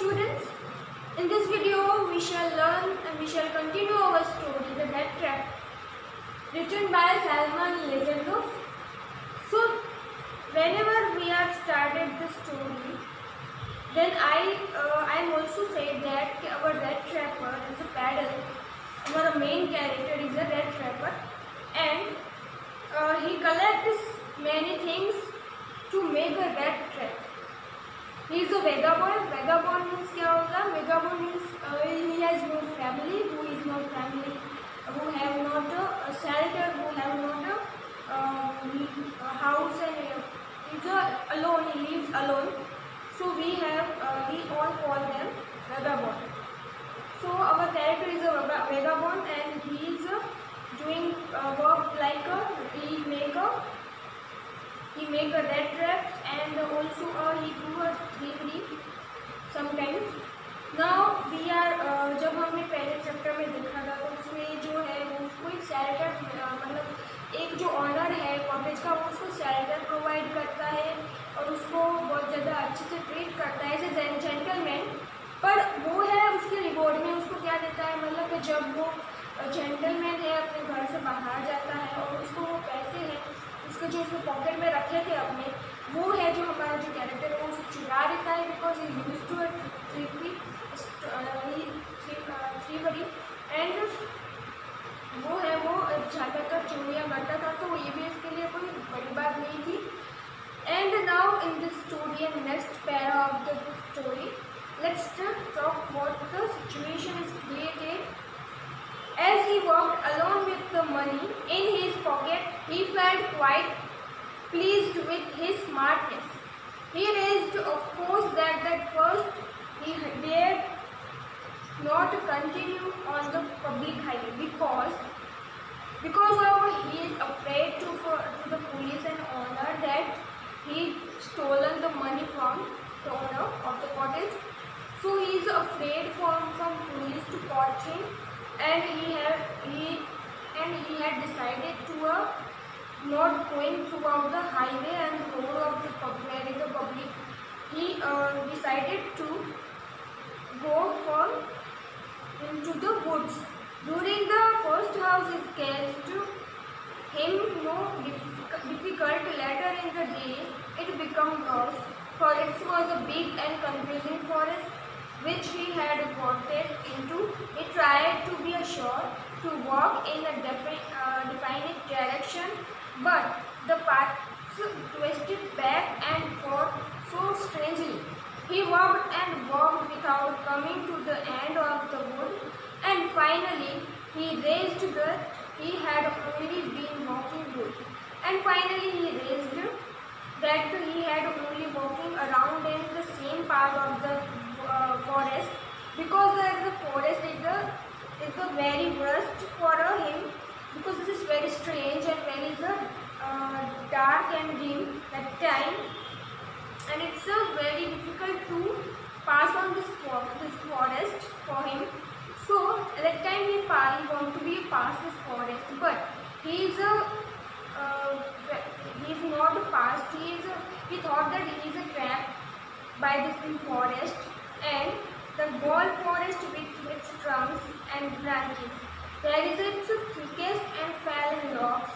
students. In this video, we shall learn and we shall continue our story, The Rattrap, written by Selma Lagerlöf. So, whenever we have started the story, then I uh, I am also said that our red trapper is a paddle. Our main character is a who have not a shelter, who have not a um, house and uh, is a alone. He lives alone. So we have uh, we all call them vagabond. So our character is a vagabond and he is uh, doing uh, work like a he make a he make a red traps and also uh, he do a thievery sometimes. Now we are uh, जब हमने पहले chapter में देखा था तो उसमें जो है, वो उसको एक सैरेटर मतलब एक जो ऑनर है कॉलेज का, वो उसको सैरेटर प्रोवाइड करता है और उसको बहुत ज़्यादा अच्छे से ट्रीट करता है एज ए जेंटलमैन पर वो है, उसके रिवॉर्ड में उसको क्या देता है? मतलब कि जब वो जेंटलमैन है, अपने घर से बाहर जाता है और उसको वो पैसे हैं, उसके जो उसने पॉकेट में रखे थे अपने, वो है जो हमारा जो कैरेक्टर है, वो चुरा देता है because he use to three three बड़ी. एंड वो है वो ज़्यादातर का चूड़िया मरता था तो ये भी इसके लिए कोई बड़ी बात नहीं थी। And now in this story and next para of the story let's talk what the situation is created as he walk alone with the money in his pocket he felt quite please with his smartness he raised of that that first he dare not to continue on the public highway because because of he is afraid to, for, to the police and owner that he stolen the money from the owner of the cottage. So he is afraid from from police to catch him and he had he and he had decided to uh, not going throughout the highway and road of the public the public. He uh, decided to go for into the woods during the first house is cast him no difficult, later in the day it became worse for it was a big and confusing forest which he had wanted into. He tried to be assured to walk in a defi- uh, definite direction, but the path twisted back and forth so strangely. He walked and walked without coming to the end of the wood, and finally he realized that he had only been walking good. And finally he realized that he had only walking around in the same part of the uh, forest because there is a forest is the is the very worst for him because this is very strange and very uh, dark and dim that time and it's uh, very difficult to pass on this this forest for him so at that time he, he want to be past this forest but he is a uh, he is not past he is a, he thought that he is a trap by this forest and the wall forest with its trunks and branches. There is its thickest and fallen logs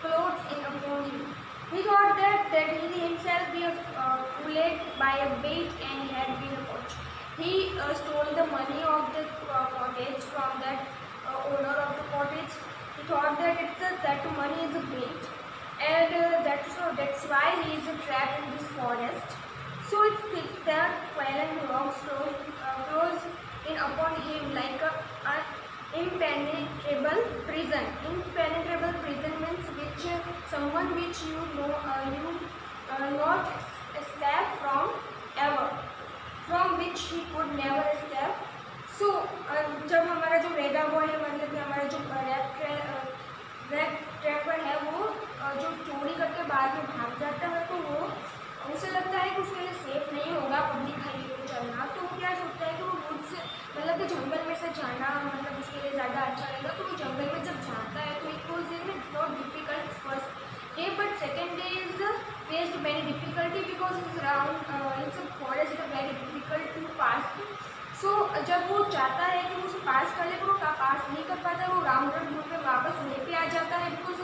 clothed in upon him. He thought that, that he himself be uh, fooled by a bait and had been a coach. He uh, stole the money of the uh, cottage from that uh, owner of the cottage. He thought that it's a, that money is a bait and uh, that's, so that's why he is a trap in this forest. Which you know uh, you uh, not escape from ever, from which he could never escape. So uh, जब हमारा जो रेगा boy है मतलब कि हमारा जो rap rap trapper है वो uh, जो चोरी करके बाद में भाग जाता है तो वो उसे लगता है कि उसके लिए सेफ़ नहीं होगा पब्लिक हाईवे पे चलना तो वो क्या सोचता है कि वो वुड से मतलब कि जंगल में से जाना मतलब उसके लिए ज़्यादा अच्छा रहेगा तो वो जंगल में जब जाता है तो it was in not difficult first day but second day is faced very difficulty because is around it's a forest very difficult to pass जब वो चाहता है कि वो उसे पास कर ले तो वो पास नहीं कर पाता वो राउंड राउंड घूम के वापस वहीं पे आ जाता है because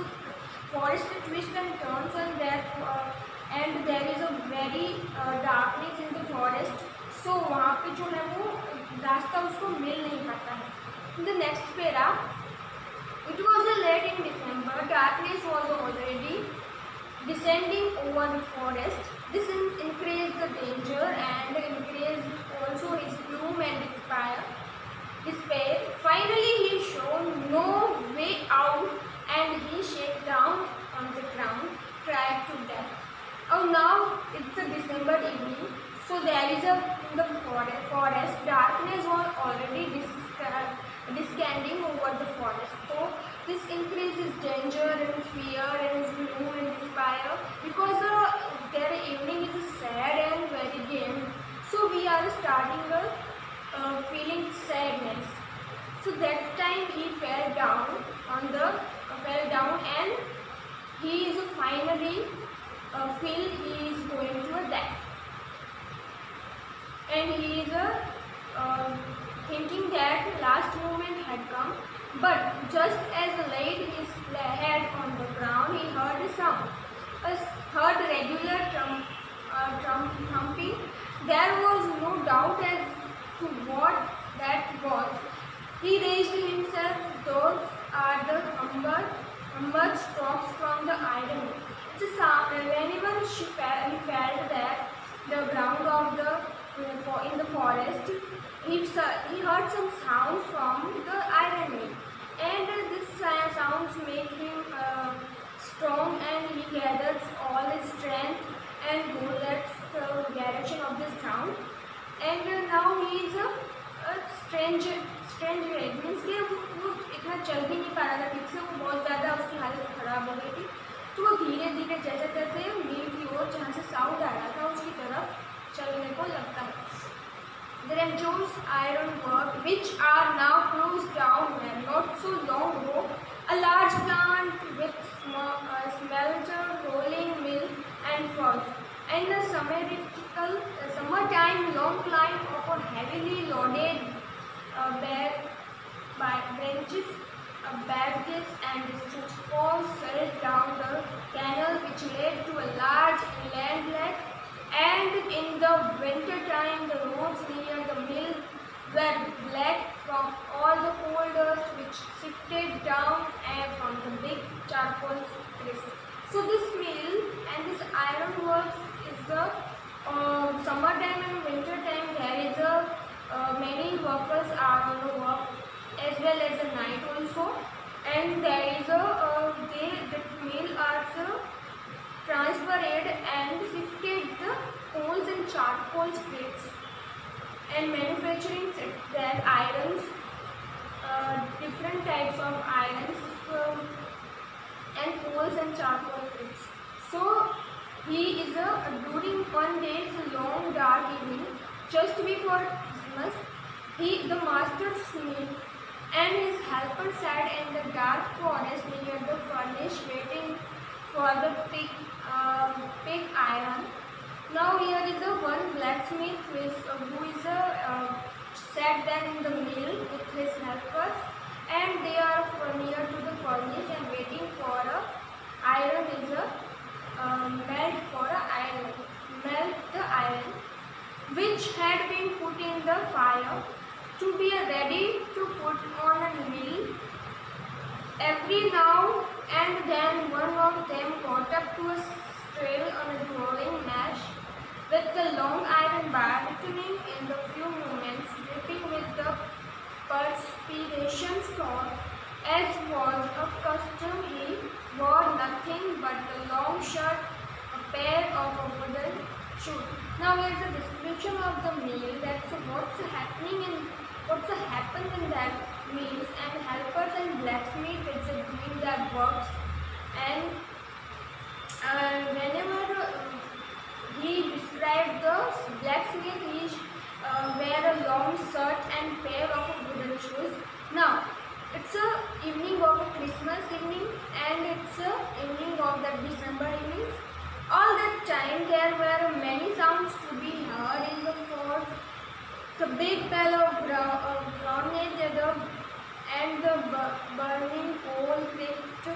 forest twist and turns and that and there is a very darkness in the forest so वहाँ पे जो है वो रास्ता उसको मिल नहीं पाता है। The next para it was a late in December darkness was already descending over the forest this is increase the danger and increase also is gloom and expire this pair finally he show no way out and he shake down there is a the forest, darkness was already descending over the forest. So this increases danger and fear and gloom and despair because uh, their evening is sad and very dim. So we are starting a uh, feeling sadness. So that time he fell down on the uh, fell down and he is finally uh, feel he is going to a death and he is uh, thinking that last moment had come but just as laid his head on the ground, he heard a sound. A heard regular trump, uh, trump, thumping. There was no doubt as to what that was. He raised himself. Those are the umber, umber strokes from the iron. It's a sound. Whenever she felt, he felt that the ground of the in the forest, he, he heard some sound from the iron mill. And this sounds make him uh, strong and he gathers all his strength and goes that the direction of the sound. And uh, now he is a, a strange strange way. Means कि वो, इतना चल भी नहीं पा रहा था ठीक से वो बहुत ज़्यादा उसकी हालत ख़राब हो गई थी तो वो धीरे धीरे जैसे तैसे मील की ओर जहाँ से साउंड आ रहा था उसकी तरफ़ चलने को लगता है The Ramjo's iron work, which are now closed down and not so long ago, a large plant with a smelter, rolling mill and forge. And the summertical, uh, summertime long line of a heavily loaded uh, bag, by benches, uh, baggage and footfalls sailed down the canal which led to a large inland lake and in the winter time the roads near the mill were black from all the coal dust which sifted down and from the big charcoal press. So this mill and this iron works is the uh, summer time and winter time there is a uh, many workers are on the manufacturing their irons, uh, different types of irons uh, and poles and charcoal pits. So he is a during one day's long dark evening just before Christmas. He the master smith and his helper sat in the dark forest near the furnace waiting for the pig uh, pig iron. Now here is a one blacksmith who is, uh, who is a, uh, sat there in the mill with his helpers and they are near to the furnace and waiting for a iron is a um, melt for a iron melt the iron which had been put in the fire to be ready to put on a mill every now and then one of them got up to a trail on a rolling mesh with the long iron bar returning in the few moments, the perspiration storm. As was a custom, he wore nothing but a long shirt, a pair of a wooden shoes. Now here is a description of the meal. That's what's happening in what's happened in that meals and helpers and blacksmith it's a doing that works and and whenever he described the blacksmith, he uh, wear a long shirt and pair of wooden shoes. Now, it's a evening of Christmas evening and it's a evening of the December evening. All that time there were many sounds to be heard in the forest The big bell of the, and the burning coal crept,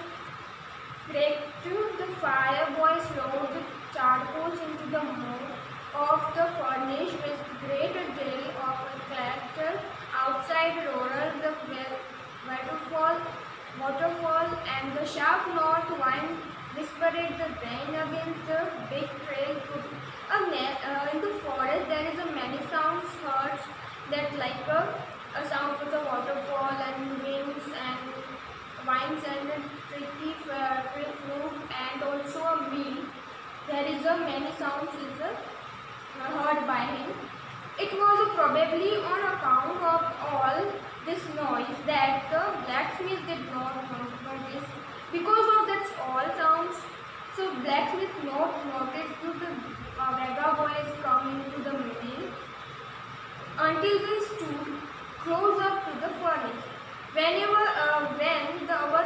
crept the fire boys rolled the charcoals into the mouth of the furnace great deal of clatter outside roared the waterfall, waterfall and the sharp north wind whispered the rain against the big trail in the forest there is a many sounds heard that like a, a sound of the waterfall and winds and vines and a tricky uh, flute and also a wheel. There is a many sounds is uh, heard by him. It was probably on account of all this noise that the blacksmith did not notice. Because of that all sounds, so blacksmith noticed the uh, come into the mill until they stood close up to the furnace. Whenever uh, when the our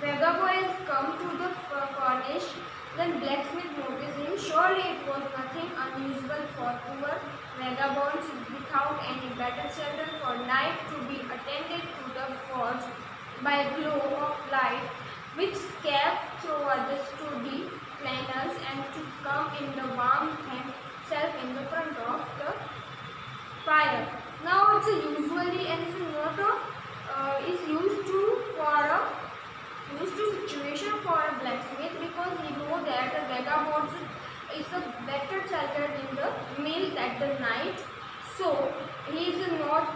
Vega boys come to the furnace, then blacksmith noticed him. Surely it was nothing unusual for poor vagabonds without any better shelter for night to be attended to the forge by glow of light which scared through the studi planners and in the warm self in the front of the fire. Now it's usually and it's uh, is used to for a used to situation for a blacksmith because he know that a vagabond is a better shelter in the mill at the night. So he is not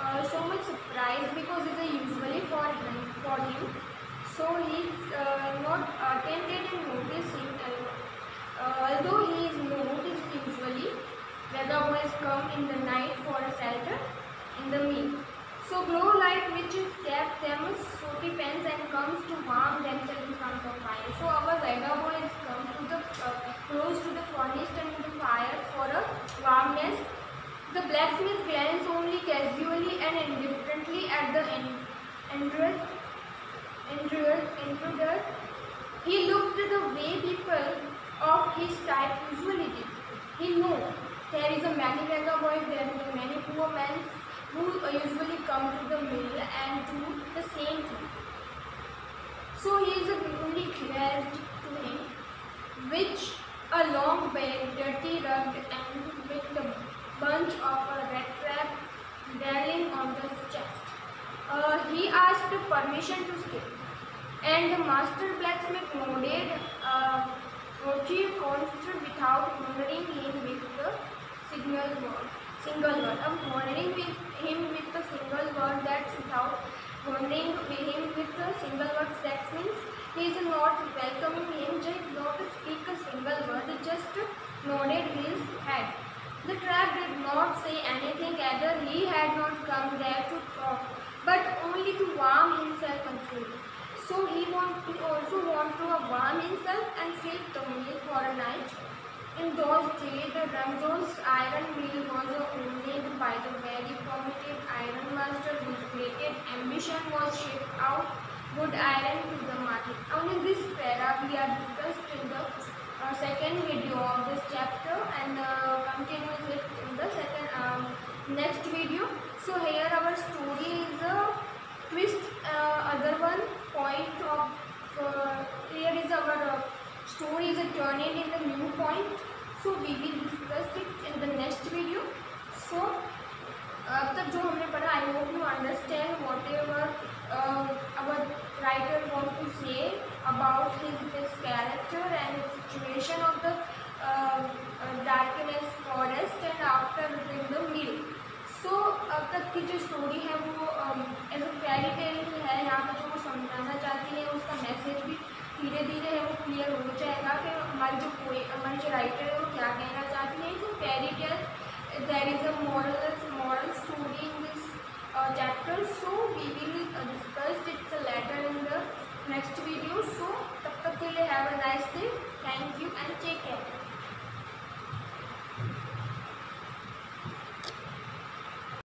uh, so much surprised because it is a usually for him for him. So he is uh, not attended and noticed him. Uh, although he is noticed usually, weather boys come in the night for a shelter in the mill. So glow light which is kept them sooty pens and comes to warm themselves in front of fire. So our weather boys come to the uh, close to the furnace and the fire for a warmness. The blacksmith glanced only casually and indifferently at the entrance intruder, he looked the way people of his type usually did. He knew there is a many beggar boys, there is a many poor men who usually come to the mill and do the same thing. So he is only glanced to him, which a long bed, dirty rugged and with a bunch of a red trap darling on the chest. Uh, he asked permission to skip and the master blacksmith nodded uh, Rochi constant without honoring him with the signal word, single word. I'm honoring with him with the single word that's without honoring him with the single word that means he is not welcoming him, just not speak a single word, just nodded his head. The trap did not say anything either, he had not come there to talk, but only to warm himself he also want to warm himself and sleep the for a night. In those days, the Ramsjö's iron mill was owned by the very prominent iron master whose great ambition was ship out wood iron to the market. In this para, we are discussed in the uh, second video of this chapter and uh, continues it in the second um, next video. So here our story is twist की जो story है वो as a fairy tale है यहाँ पर जो वो समझाना चाहती है, उसका मैसेज भी धीरे धीरे है, वो क्लियर हो जाएगा कि हमारी जो पोए हमारी जो राइटर है, वो क्या कहना चाहती है। Is fairy tale there is a moral moral story in this chapter so we will discuss its later in the next video so तब तक के लिए have a nice day thank you and take care